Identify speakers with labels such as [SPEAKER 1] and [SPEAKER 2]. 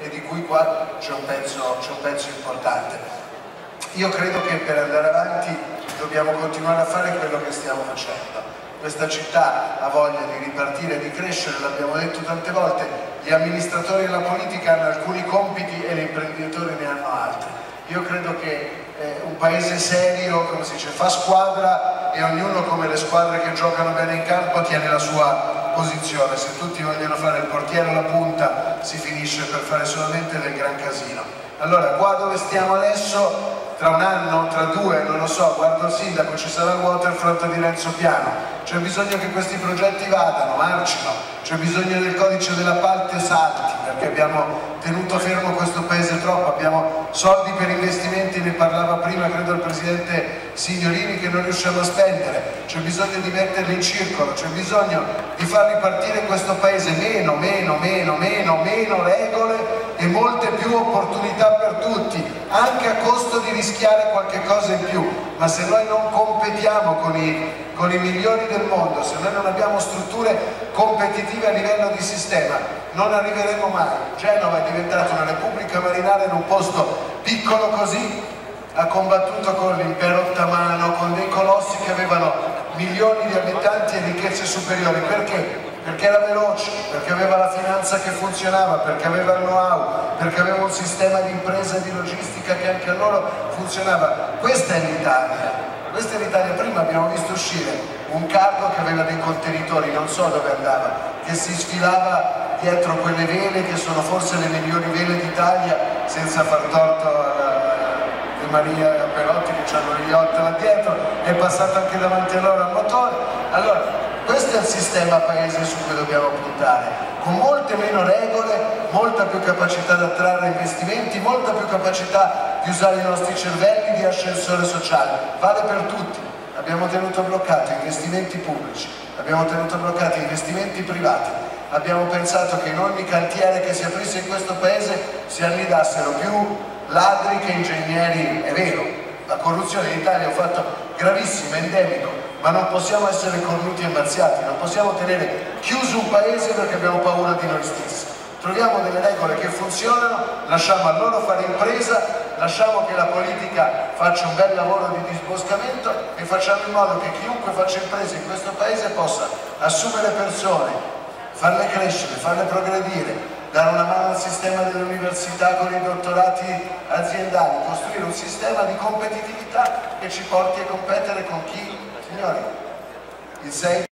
[SPEAKER 1] e di cui qua c'è un, un pezzo importante. Io credo che per andare avanti dobbiamo continuare a fare quello che stiamo facendo. Questa città ha voglia di ripartire di crescere, l'abbiamo detto tante volte, gli amministratori e la politica hanno alcuni compiti e gli imprenditori ne hanno altri. Io credo che eh, un paese serio, come si dice, fa squadra e ognuno come le squadre che giocano bene in campo tiene la sua posizione. Se tutti vogliono fare il portiere alla punta si finisce per fare solamente del gran casino. Allora, qua dove stiamo adesso tra un anno, tra due, non lo so, guardo il sindaco, ci sarà il waterfront di Renzo Piano, c'è bisogno che questi progetti vadano, marcino, c'è bisogno del codice della parte salti, perché abbiamo tenuto fermo questo paese troppo, abbiamo soldi per investimenti, ne parlava prima credo il Presidente Signorini che non riusciamo a spendere, c'è bisogno di metterli in circolo, c'è bisogno di far ripartire questo paese. Meno, meno, meno, meno, meno regole molte più opportunità per tutti, anche a costo di rischiare qualche cosa in più, ma se noi non competiamo con i, con i migliori del mondo, se noi non abbiamo strutture competitive a livello di sistema, non arriveremo mai. Genova è diventata una repubblica marinara in un posto piccolo così, ha combattuto con l'impero ottomano, con dei colossi che avevano milioni di abitanti e ricchezze superiori. Perché? Perché era veloce, perché aveva la finanza che funzionava, perché aveva il know-how, perché aveva un sistema di impresa e di logistica che anche a loro funzionava. Questa è l'Italia. Questa è l'Italia, prima abbiamo visto uscire un cargo che aveva dei contenitori, non so dove andava, che si sfilava dietro quelle vele che sono forse le migliori vele d'Italia, senza far torto alla di Maria Perotti che hanno gli yacht là dietro, è passato anche davanti a loro al motore. Allora, questo è il sistema paese su cui dobbiamo puntare, con molte meno regole, molta più capacità di attrarre investimenti, molta più capacità di usare i nostri cervelli di ascensore sociale. Vale per tutti. Abbiamo tenuto bloccati investimenti pubblici, abbiamo tenuto bloccati investimenti privati, abbiamo pensato che in ogni cantiere che si aprisse in questo paese si annidassero più ladri che ingegneri, è vero, la corruzione in Italia è un fatto gravissimo, endemico, ma non possiamo essere cornuti e mazziati, non possiamo tenere chiuso un paese perché abbiamo paura di noi stessi. Troviamo delle regole che funzionano, lasciamo a loro fare impresa, lasciamo che la politica faccia un bel lavoro di disboscamento e facciamo in modo che chiunque faccia impresa in questo paese possa assumere persone, farle crescere, farle progredire, dare una mano al sistema delle università con i un sistema di competitività che ci porti a competere con chi? Signori, il 6